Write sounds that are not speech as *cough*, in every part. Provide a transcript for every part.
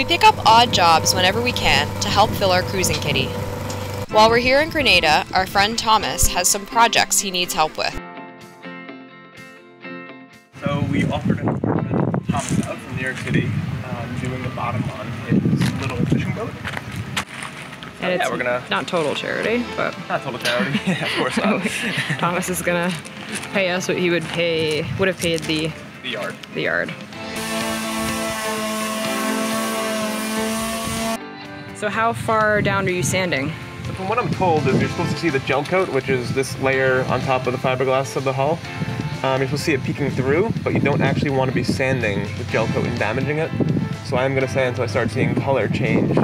We pick up odd jobs whenever we can to help fill our cruising kitty. While we're here in Grenada, our friend Thomas has some projects he needs help with. So we offered an apartment to Thomas out from New York City, um, doing the bottom on his little fishing boat. So, And it's yeah, we're gonna not total charity, but not total charity. *laughs* yeah, of course not. *laughs* Thomas is gonna pay us what he would pay would have paid the the yard. the yard. So how far down are you sanding? So from what I'm told, is you're supposed to see the gel coat, which is this layer on top of the fiberglass of the hull. Um, you're supposed to see it peeking through, but you don't actually want to be sanding the gel coat and damaging it. So I'm gonna sand until I start seeing color change.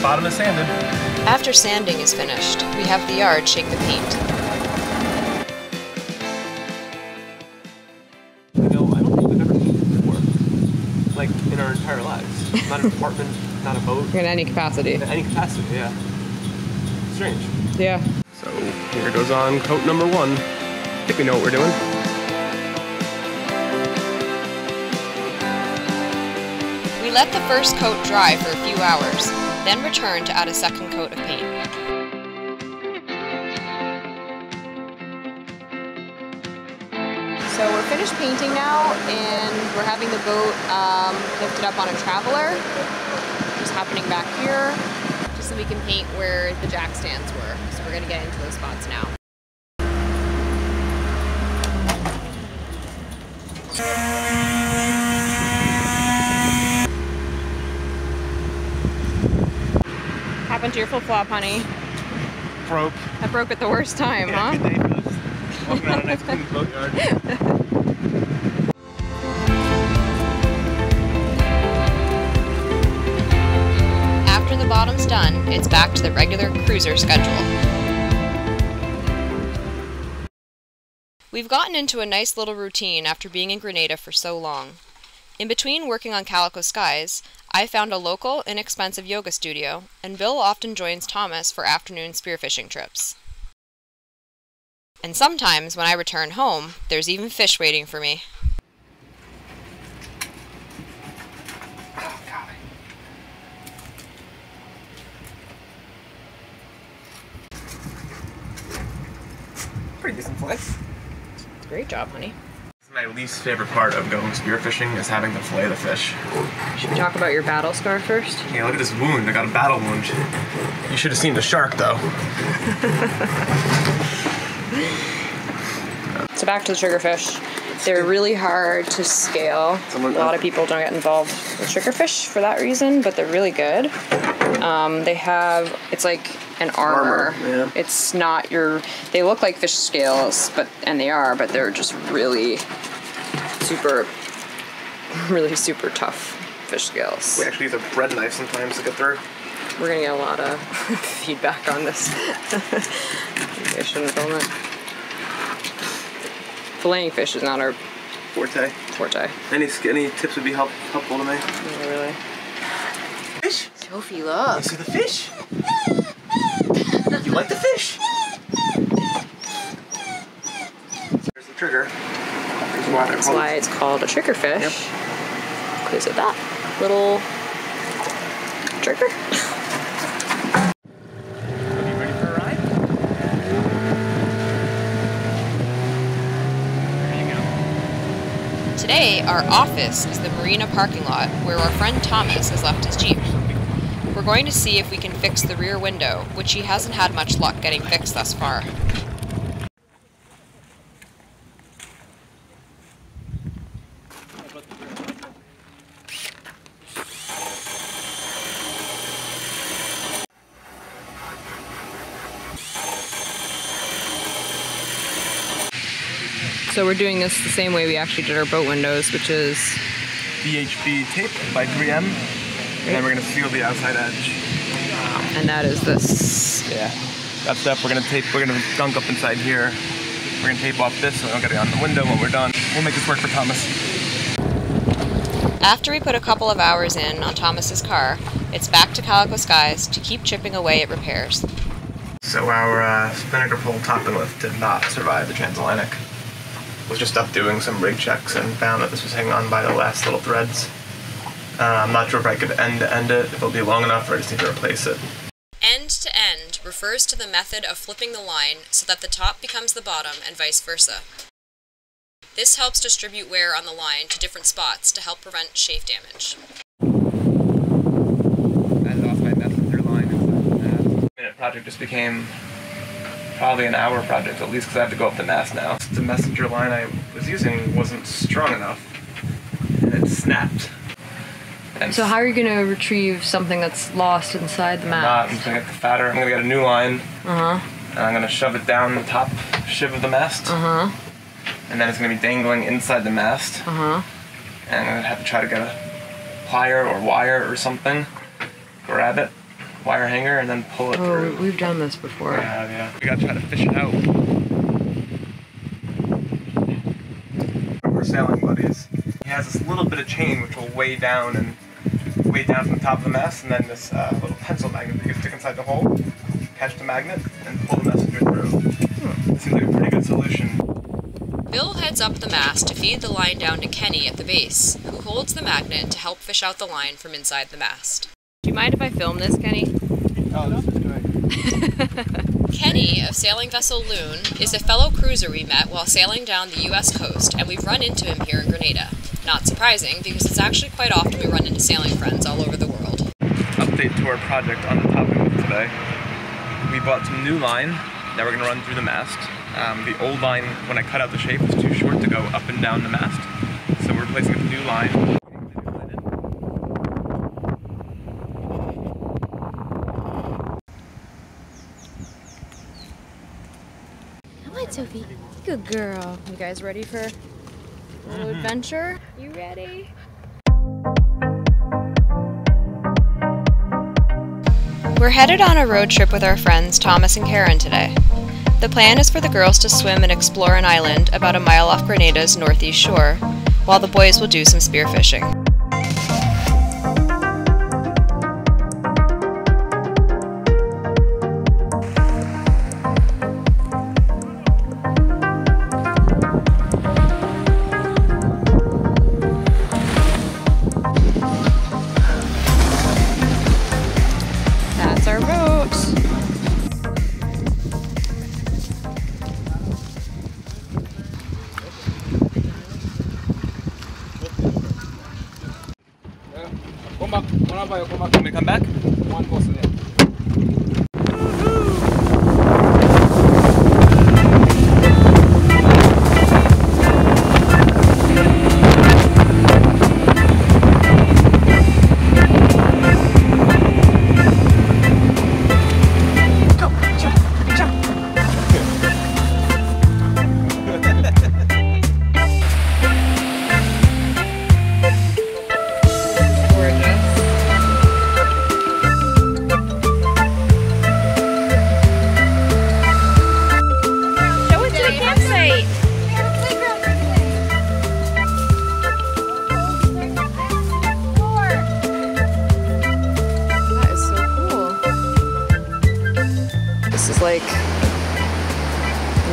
Bottom is sanded. After sanding is finished, we have the yard shake the paint. Not an apartment, not a boat. In any capacity. In any capacity, yeah. Strange. Yeah. So here goes on coat number one. I think we know what we're doing. We let the first coat dry for a few hours, then return to add a second coat of paint. So we're finished painting now, and we're having the boat um, lifted up on a traveler. Just happening back here, just so we can paint where the jack stands were. So we're gonna get into those spots now. Happened to your flip flop, honey. Broke. That broke at the worst time, Yeah, huh? good day for this. Walking around a nice clean boatyard. After the bottom's done, it's back to the regular cruiser schedule. We've gotten into a nice little routine after being in Grenada for so long. In between working on Calico Skies, I found a local, inexpensive yoga studio, and Bill often joins Thomas for afternoon spearfishing trips. And sometimes, when I return home, there's even fish waiting for me. Pretty decent flight. Great job, honey. My least favorite part of going spearfishing is having to fillet the fish. Should we talk about your battle scar first? Yeah, look at this wound. I got a battle wound. You should have seen the shark, though. *laughs* So back to the triggerfish. They're really hard to scale. A lot of people don't get involved with triggerfish for that reason, but they're really good. Um, they have it's like an armor. Armor, yeah. It's not your. They look like fish scales, but and they are, but they're just really super, *laughs* really super tough fish scales. We actually use a bread knife sometimes to get through. We're gonna get a lot of *laughs* feedback on this. *laughs* Maybe I shouldn't film it. Filleting fish is not our Forte. forte. Any any tips would be help, helpful to me. Not really. Fish. Sophie, You look. see the fish? you like the fish? There's the trigger. There's why That's why it's called a triggerfish. Yep. Because of that little trigger. *laughs* Are you ready for a ride? There you go. Today, our office is the marina parking lot where our friend Thomas has left his Jeep. We're going to see if we can fix the rear window, which he hasn't had much luck getting fixed thus far. So we're doing this the same way we actually did our boat windows, which is VHB tape by 3M. And then we're gonna seal the outside edge. and that is this. Yeah. That stuff we're gonna tape, we're gonna gunk up inside here. We're gonna tape off this so we don't get it on the window when we're done. We'll make this work for Thomas. After we put a couple of hours in on Thomas's car, it's back to Calico Skies to keep chipping away at repairs. So our uh, spinnaker pole topping lift did not survive the transatlantic. Was just up doing some rig checks and found that this was hanging on by the last little threads. Uh, I'm not sure if I could end to end it, if it'll be long enough, or I just need to replace it. End to end refers to the method of flipping the line so that the top becomes the bottom and vice versa. This helps distribute wear on the line to different spots to help prevent chafe damage. Ended off my messenger line inside the mast. Minute project just became probably an hour project, at least because I have to go up the mast now. The messenger line I was using wasn't strong enough, and it snapped. And So how are you going to retrieve something that's lost inside the not, mast? I'm just gonna get the fatter. I'm gonna get a new line, Uh huh. and I'm gonna shove it down the top sheave of the mast, Uh huh. and then it's gonna be dangling inside the mast. Uh huh. and I'm gonna have to try to get a plier or wire or something, grab it, wire hanger, and then pull it Oh, through. we've done this before. Yeah, yeah. We gotta try to fish it out. We're sailing buddies. He has this little bit of chain which will weigh down and weigh down from the top of the mast, and then this uh, little pencil magnet that you can stick inside the hole, catch the magnet, and pull the messenger through. It seems like a pretty good solution. Bill heads up the mast to feed the line down to Kenny at the base, who holds the magnet to help fish out the line from inside the mast. Do you mind if I film this, Kenny? Kenny of sailing vessel Loon is a fellow cruiser we met while sailing down the US coast, and we've run into him here in Grenada. Not surprising, because it's actually quite often we run into sailing friends all over the world. update to our project on the topic of today. We bought some new line that we're gonna run through the mast. Um, the old line, when I cut out the shape, was too short to go up and down the mast. So we're replacing it with new line. Sophie. Good girl. You guys ready for a little mm-hmm. adventure? You ready? We're headed on a road trip with our friends Thomas and Karen today. The plan is for the girls to swim and explore an island about a mile off Grenada's northeast shore, while the boys will do some spearfishing.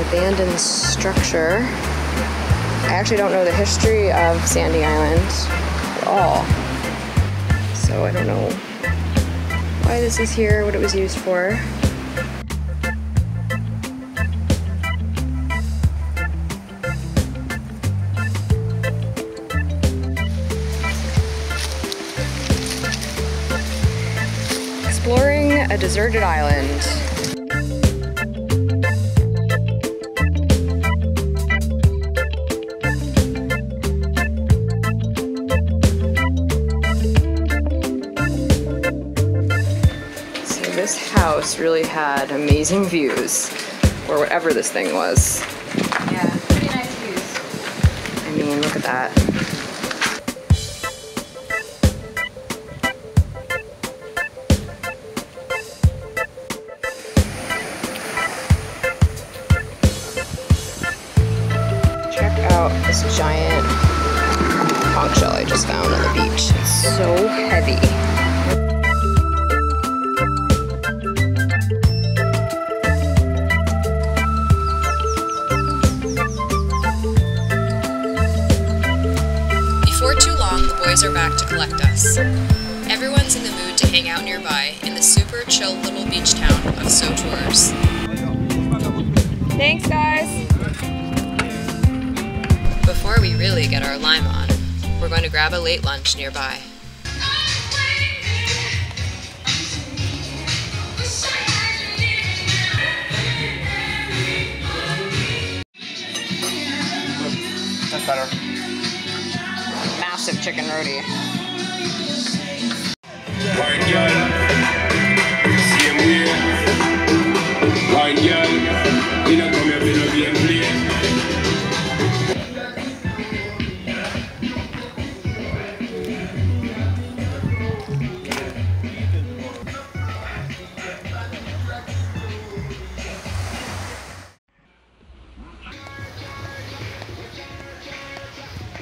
Abandoned structure. I actually don't know the history of Sandy Island at all. So I don't know why this is here, what it was used for. Exploring a deserted island. House really had amazing views, or whatever this thing was. Yeah, pretty nice views. I mean, look at that. Check out this giant conch shell I just found on the beach. It's so heavy. Thanks, guys. Before we really get our lime on, we're going to grab a late lunch nearby. That's better. Massive chicken roti.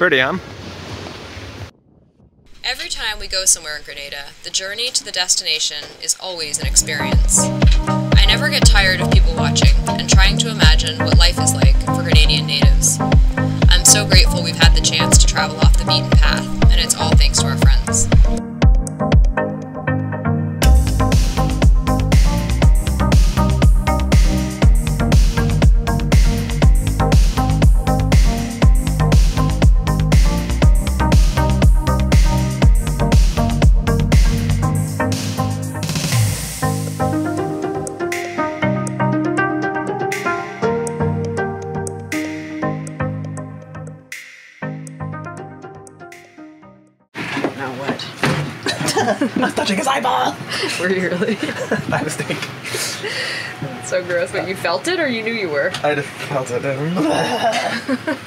Birdie, um. Every time we go somewhere in Grenada, the journey to the destination is always an experience. I never get tired of people watching and trying to imagine what life is like for Grenadian natives. I'm so grateful we've had the chance to travel off the beaten path, and it's all thanks to our friends. *laughs* Not touching his eyeball! Were you really? *laughs* By mistake. so gross. But you felt it or you knew you were? I just felt it. *laughs*